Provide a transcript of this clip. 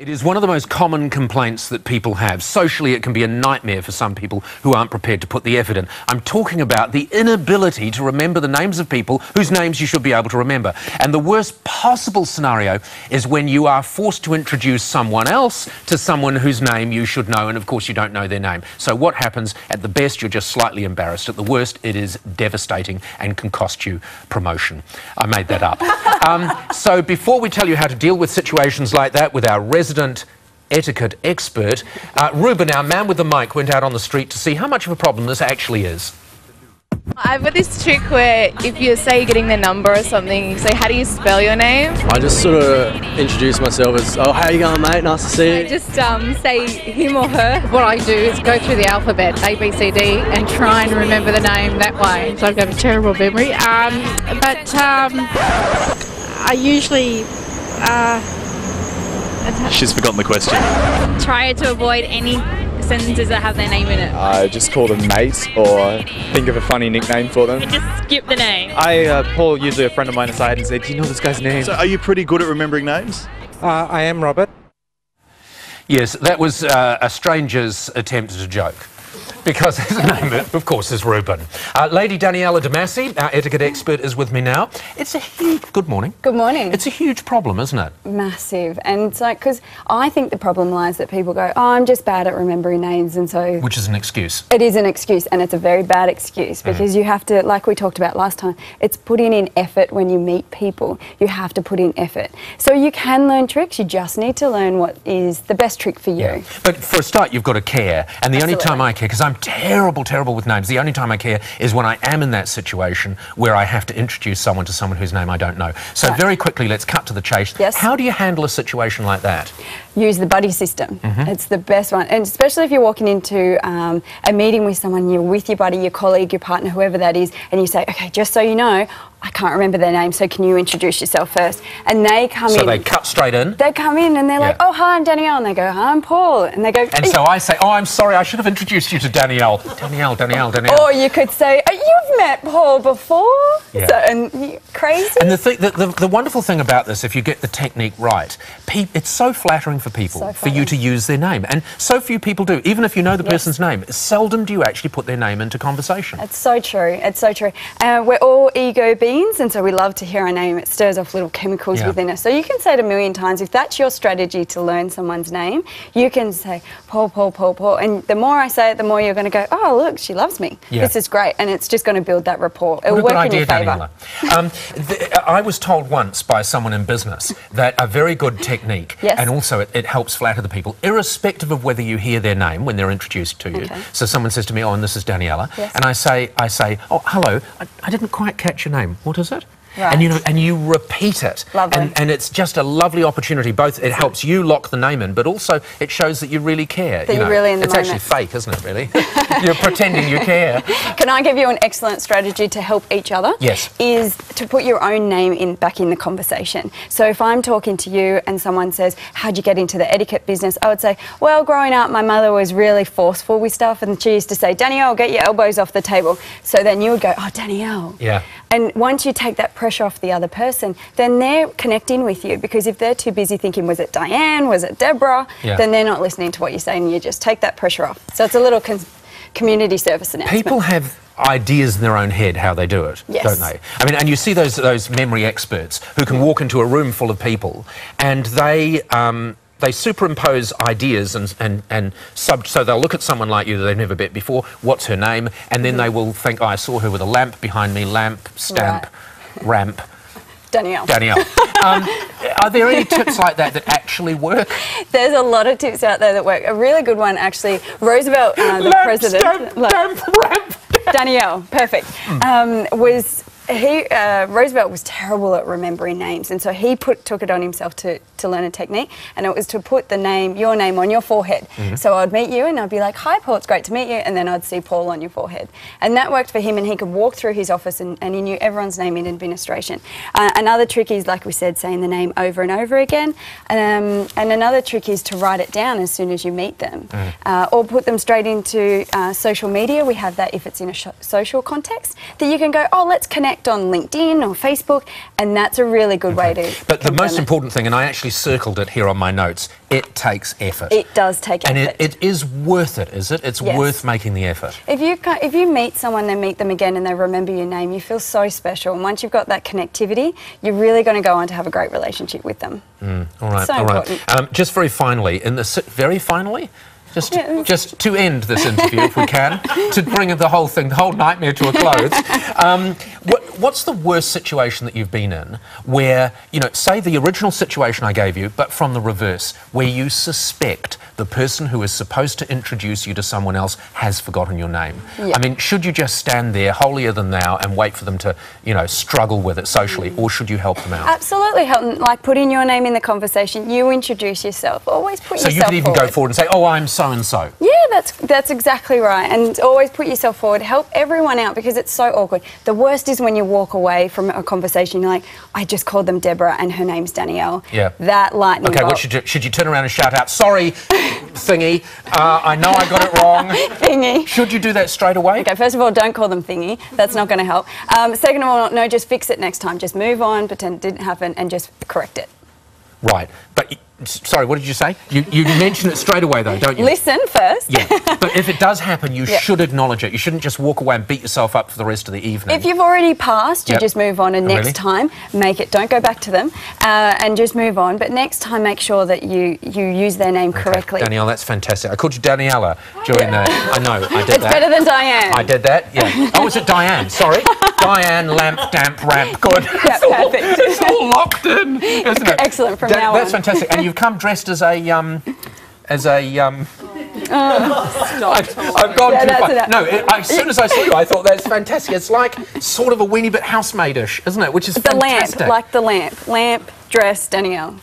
It is one of the most common complaints that people have. Socially, it can be a nightmare for some people who aren't prepared to put the effort in. I'm talking about the inability to remember the names of people whose names you should be able to remember. And the worst possible scenario is when you are forced to introduce someone else to someone whose name you should know, and of course, you don't know their name. So, what happens? At the best, you're just slightly embarrassed. At the worst, it is devastating and can cost you promotion. I made that up. um, so, before we tell you how to deal with situations like that with our resident resident etiquette expert. Uh, Ruben, our man with the mic, went out on the street to see how much of a problem this actually is. I've got this trick where if you say you're getting their number or something, you say, how do you spell your name? I just sort of introduce myself as, oh, how you going, mate? Nice to see you. I just um, say him or her. What I do is go through the alphabet, A, B, C, D, and try and remember the name that way. So I've got a terrible memory. Um, but um, I usually... Uh, She's forgotten the question. Try to avoid any sentences that have their name in it. I just call them mate or think of a funny nickname for them. Just skip the name. I, uh, Paul, usually a friend of mine aside and say, do you know this guy's name? So are you pretty good at remembering names? Uh, I am, Robert. Yes, that was uh, a stranger's attempt at a joke because his name, of course, is Ruben. Uh, Lady Daniela Di-Masi, our etiquette expert, is with me now. It's a huge. Good morning. Good morning. It's a huge problem, isn't it? Massive, and it's like because I think the problem lies that people go, "Oh, I'm just bad at remembering names," and so which is an excuse. It is an excuse, and it's a very bad excuse mm. because mm. you have to, like we talked about last time, it's putting in effort when you meet people. You have to put in effort. So you can learn tricks. You just need to learn what is the best trick for you. Yeah. But for a start, you've got to care, and the Absolutely. only time I care because I'm I'm terrible, terrible with names. The only time I care is when I am in that situation where I have to introduce someone to someone whose name I don't know. So right. very quickly, let's cut to the chase. Yes. How do you handle a situation like that? Use the buddy system. Mm -hmm. It's the best one, and especially if you're walking into um, a meeting with someone, you're with your buddy, your colleague, your partner, whoever that is, and you say, "Okay, just so you know, I can't remember their name, so can you introduce yourself first? And they come so in. So they cut straight in? They come in and they're yeah. like, oh, hi, I'm Danielle. And they go, hi, I'm Paul. And they go, and so I say, oh, I'm sorry, I should have introduced you to Danielle. Danielle, Danielle, Danielle. Or you could say, oh, you've met Paul before. Yeah. So, and crazy. And the, th the, the, the, wonderful thing about this, if you get the technique right, it's so flattering for people so for you to use their name. And so few people do. Even if you know the yes. person's name, seldom do you actually put their name into conversation. It's so true. It's so true. Uh, we're all ego beings, and so we love to hear our name. It stirs off little chemicals yeah. within us. So you can say it a million times. If that's your strategy to learn someone's name, you can say Paul, Paul, Paul, Paul. And the more I say it, the more you're going to go, oh, look, she loves me. Yeah. This is great. And it's just going to build that rapport. It'll work idea, in your favour. Um, I was told once by someone in business that a very good technique, yes. and also it, it, helps flatter the people, irrespective of whether you hear their name when they're introduced to you. Okay. So someone says to me, oh, and this is Daniela. Yes. And I say, I say, oh, hello, I, I didn't quite catch your name. What is it? Right. And you know, and you repeat it, lovely. and, and it's just a lovely opportunity. Both it helps you lock the name in, but also it shows that you really care. That you are really in the It's moment. actually fake, isn't it? Really, you're pretending you care. Can I give you an excellent strategy to help each other? Yes. Is to put your own name in back in the conversation. So if I'm talking to you and someone says, "How'd you get into the etiquette business?" I would say, "Well, growing up, my mother was really forceful with stuff, and she used to say, Danielle, get your elbows off the table.' So then you would go, "Oh, Danielle." Yeah. And once you take that pressure off the other person, then they're connecting with you because if they're too busy thinking, was it Diane, was it Deborah, yeah. then they're not listening to what you're saying. You just take that pressure off. So it's a little community service announcement. People have ideas in their own head how they do it, yes. don't they? I mean, and you see those those memory experts who can walk into a room full of people and they. Um, they superimpose ideas and, and, and sub, so they'll look at someone like you that they've never met before, what's her name, and then mm -hmm. they will think, oh, I saw her with a lamp behind me, lamp, stamp, right. Ramp. Danielle. Danielle. um, are there any tips like that that actually work? There's a lot of tips out there that work. A really good one, actually, Roosevelt, uh, the lamp, president. Stamp, lamp, ramp. Danielle, perfect, mm. um, was he uh, Roosevelt was terrible at remembering names, and so he put took it on himself to, to learn a technique, and it was to put the name, your name, on your forehead. Mm -hmm. So I'd meet you, and I'd be like, "Hi, Paul, it's great to meet you," and then I'd see Paul on your forehead, and that worked for him, and he could walk through his office, and, and he knew everyone's name in administration. Uh, another trick is, like we said, saying the name over and over again, um, and another trick is to write it down as soon as you meet them, mm. uh, or put them straight into uh, social media. We have that if it's in a social context, that you can go, "Oh, let's connect." Connect on LinkedIn or Facebook, and that's a really good way to. But the most it. important thing, and I actually circled it here on my notes, it takes effort. It does take and effort. it, it is worth it, is it? It's Yes. worth making the effort. If you if you meet someone, then meet them again, and they remember your name, you feel so special. And once you've got that connectivity, you're really going to go on to have a great relationship with them. All right, So all right. important. Um, just very finally, in the very finally, just Yeah. just to end this interview, if we can, to bring the whole thing, the whole nightmare to a close. Um, what's the worst situation that you've been in, where you know, say the original situation I gave you, but from the reverse, where you suspect the person who is supposed to introduce you to someone else has forgotten your name? Yeah. I mean, should you just stand there holier than thou and wait for them to, you know, struggle with it socially, or should you help them out? Absolutely, Helton. Like putting your name in the conversation, you introduce yourself. Always put So yourself So you could even forward. go forward and say, "Oh, I'm so and so." Yeah, that's that's exactly right. And always put yourself forward. Help everyone out because it's so awkward. The worst is when you walk away from a conversation. You're like, I just called them Deborah, and her name's Danielle. Yeah. That lightning Okay, bolt. what should you, should you turn around and shout out, sorry, thingy, uh, I know I got it wrong. Thingy. Should you do that straight away? Okay, first of all, don't call them thingy. That's not going to help. Um, second of all, no, just fix it next time. Just move on, pretend it didn't happen, and just correct it. Right. But, sorry, what did you say? You, you mention it straight away, though, don't you? Listen first. Yeah. But if it does happen, you Yeah. should acknowledge it. You shouldn't just walk away and beat yourself up for the rest of the evening. If you've already passed, you Yep. just move on, and Oh, next really? time, make it. Don't go back to them, uh, and just move on. But next time, make sure that you you use their name correctly. Danielle, that's fantastic. I called you Daniela during the. I know, I did It's that. better than Diane. I did that, yeah. Oh, was it Diane? Sorry. Diane, lamp, damp, ramp. Good. Yeah, perfect. It's all locked in, isn't it? Excellent, from That- now That's on. That's fantastic. And you've come dressed as a um, as a um. I've, I've gone Yeah, too far. No, it, I, as soon as I saw you, I thought that's fantastic. It's like sort of a weenie bit housemaid-ish, isn't it? Which is the fantastic. lamp, like the lamp, lamp, dress, Danielle.